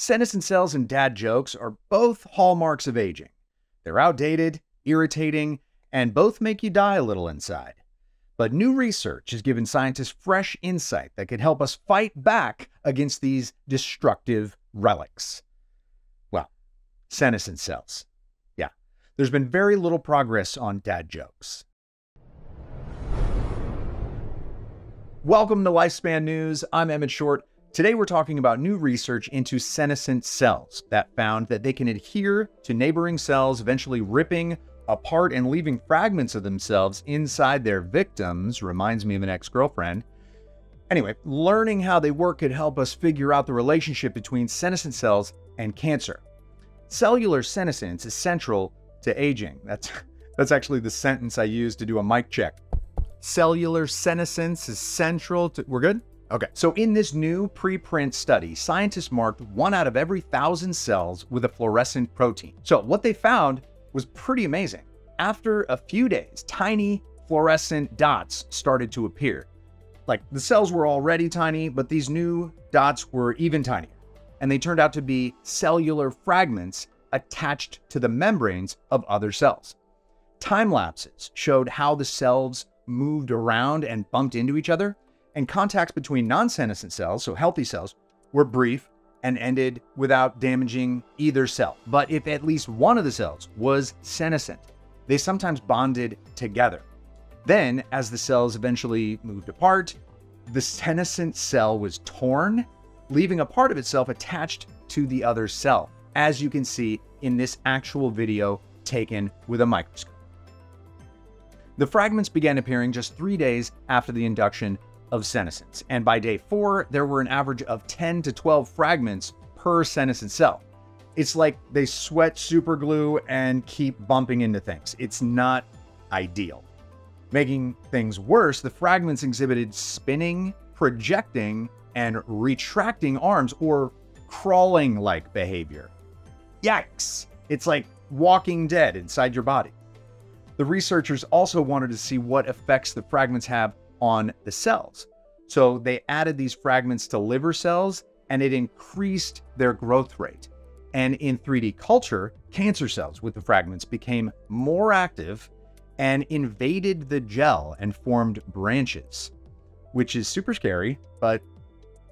Senescent cells and dad jokes are both hallmarks of aging. They're outdated, irritating, and both make you die a little inside. But new research has given scientists fresh insight that could help us fight back against these destructive relics. Well, senescent cells. Yeah, there's been very little progress on dad jokes. Welcome to Lifespan News. I'm Emmett Short. Today we're talking about new research into senescent cells that found that they can adhere to neighboring cells, eventually ripping apart and leaving fragments of themselves inside their victims. Reminds me of an ex girlfriend. Anyway, learning how they work could help us figure out the relationship between senescent cells and cancer. Cellular senescence is central to aging. That's, that's actually the sentence I used to do a mic check. Cellular senescence is central to. We're good? Okay, so in this new preprint study, scientists marked one out of every thousand cells with a fluorescent protein. So what they found was pretty amazing. After a few days, tiny fluorescent dots started to appear. Like the cells were already tiny, but these new dots were even tinier. And they turned out to be cellular fragments attached to the membranes of other cells. Time lapses showed how the cells moved around and bumped into each other, and contacts between non-senescent cells, so healthy cells, were brief and ended without damaging either cell. But if at least one of the cells was senescent, they sometimes bonded together. Then, as the cells eventually moved apart, the senescent cell was torn, leaving a part of itself attached to the other cell, as you can see in this actual video taken with a microscope. The fragments began appearing just three days after the induction of senescence, and by day four, there were an average of 10 to 12 fragments per senescent cell. It's like they sweat super glue and keep bumping into things. It's not ideal. Making things worse, the fragments exhibited spinning, projecting, and retracting arms or crawling like behavior. Yikes! It's like walking dead inside your body. The researchers also wanted to see what effects the fragments have on the cells. So they added these fragments to liver cells and it increased their growth rate. And in 3D culture, cancer cells with the fragments became more active and invaded the gel and formed branches, which is super scary, but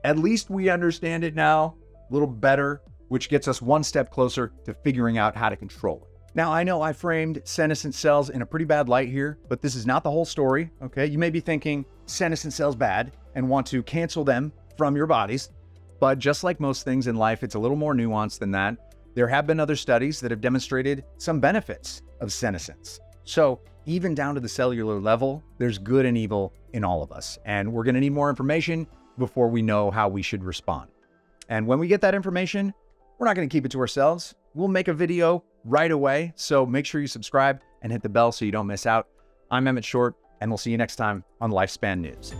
at least we understand it now a little better, which gets us one step closer to figuring out how to control it. Now, I know I framed senescent cells in a pretty bad light here, but this is not the whole story, okay? You may be thinking senescent cells bad and want to cancel them from your bodies, but just like most things in life, it's a little more nuanced than that. There have been other studies that have demonstrated some benefits of senescence. So, even down to the cellular level, there's good and evil in all of us, and we're gonna need more information before we know how we should respond. And when we get that information, we're not gonna keep it to ourselves. We'll make a video right away. So make sure you subscribe and hit the bell so you don't miss out. I'm Emmett Short, and we'll see you next time on Lifespan News.